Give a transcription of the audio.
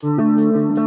Música